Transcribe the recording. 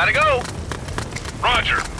Gotta go. Roger.